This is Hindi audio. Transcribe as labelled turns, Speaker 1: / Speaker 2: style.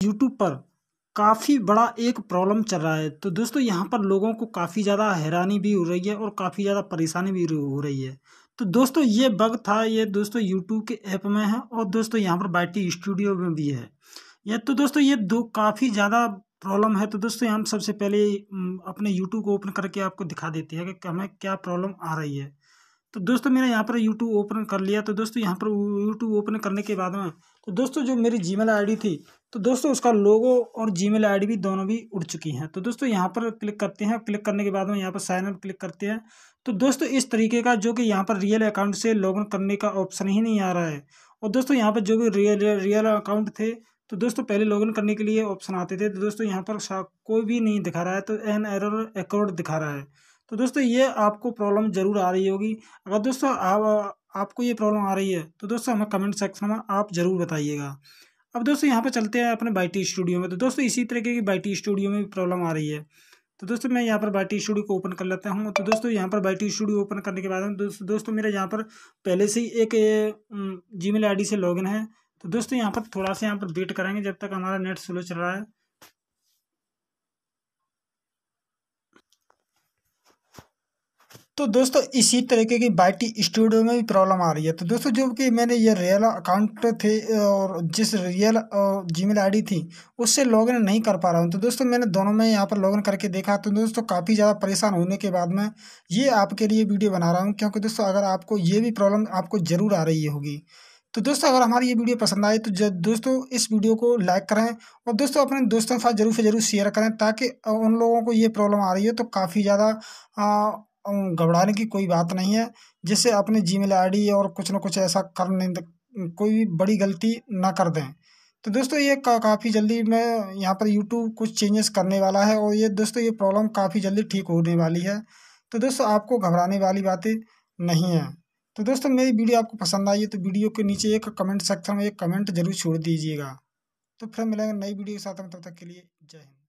Speaker 1: यूट्यूब पर काफ़ी बड़ा एक प्रॉब्लम चल रहा है। तो दोस्तों, यहाँ पर लोगों को काफ़ी ज़्यादा हैरानी भी हो रही है और काफ़ी ज़्यादा परेशानी भी हो रही है। तो दोस्तों, ये बग था, ये दोस्तों यूट्यूब के ऐप में है और दोस्तों, यहाँ पर बाइटी स्टूडियो में भी है। यह तो दोस्तों, ये दो काफ़ी ज़्यादा प्रॉब्लम है। तो दोस्तों, हम सबसे पहले अपने यूट्यूब को ओपन करके आपको दिखा देते हैं कि हमें क्या प्रॉब्लम आ रही है। तो दोस्तों मैंने यहाँ पर यूट्यूब ओपन कर लिया तो दोस्तों यहाँ पर यूट्यूब ओपन करने के बाद में तो दोस्तों जो मेरी जीमेल आईडी थी तो दोस्तों उसका लोगो और जीमेल आईडी भी दोनों भी उड़ चुकी हैं। तो दोस्तों यहाँ पर क्लिक करते हैं क्लिक करने के बाद में यहाँ पर साइन अप क्लिक करते हैं। तो दोस्तों इस तरीके का जो कि यहाँ पर रियल अकाउंट से लॉगिन करने का ऑप्शन ही नहीं आ रहा है। और दोस्तों यहाँ पर जो भी रियल रियल अकाउंट थे तो दोस्तों पहले लॉगिन करने के लिए ऑप्शन आते थे। तो दोस्तों यहाँ पर कोई भी नहीं दिखा रहा है तो एन एरर अकाउंट दिखा रहा है। तो दोस्तों ये आपको प्रॉब्लम ज़रूर आ रही होगी। अगर दोस्तों आप, आपको ये प्रॉब्लम आ रही है तो दोस्तों हमें कमेंट सेक्शन में आप ज़रूर बताइएगा। अब दोस्तों यहाँ पे चलते हैं अपने बाईटी स्टूडियो में। तो दोस्तों इसी तरीके की बाईटी स्टूडियो में भी प्रॉब्लम आ रही है। तो दोस्तों मैं यहाँ पर बाईटी स्टूडियो को ओपन कर लेता हूँ। तो दोस्तों यहाँ पर बाईटी स्टूडियो ओपन करने के बाद दोस्तों दोस्तों मेरे यहाँ पर पहले से ही एक जी मेल से लॉगिन है। तो दोस्तों यहाँ पर थोड़ा सा यहाँ पर वेट करेंगे जब तक हमारा नेट स्लो चल रहा है। तो दोस्तों, इसी तरीके की बाईटी स्टूडियो में भी प्रॉब्लम आ रही है। तो दोस्तों, जो कि मैंने ये रियल अकाउंट थे और जिस रियल जीमेल आईडी थी, उससे लॉगिन नहीं कर पा रहा हूँ। तो दोस्तों, मैंने दोनों में यहाँ पर लॉगिन करके देखा। तो दोस्तों, काफ़ी ज़्यादा परेशान होने के बाद में ये आपके लिए वीडियो बना रहा हूँ, क्योंकि दोस्तों, अगर आपको ये भी प्रॉब्लम आपको ज़रूर आ रही होगी। तो दोस्तों, अगर हमारी ये वीडियो पसंद आए तो दोस्तों, इस वीडियो को लाइक करें और दोस्तों, अपने दोस्तों के साथ ज़रूर से ज़रूर शेयर करें, ताकि उन लोगों को ये प्रॉब्लम आ रही है तो काफ़ी ज़्यादा घबराने की कोई बात नहीं है जिससे अपने जीमेल आईडी और कुछ ना कुछ ऐसा कर कोई भी बड़ी गलती ना कर दें। तो दोस्तों ये का, काफ़ी जल्दी मैं यहाँ पर यूट्यूब कुछ चेंजेस करने वाला है और ये दोस्तों ये प्रॉब्लम काफ़ी जल्दी ठीक होने वाली है। तो दोस्तों आपको घबराने वाली बातें नहीं है। तो दोस्तों मेरी वीडियो आपको पसंद आई है तो वीडियो के नीचे एक कमेंट सेक्शन में एक कमेंट ज़रूर छोड़ दीजिएगा। तो फिर मिलेंगे नई वीडियो के साथ में तब तक के लिए जय हिंद।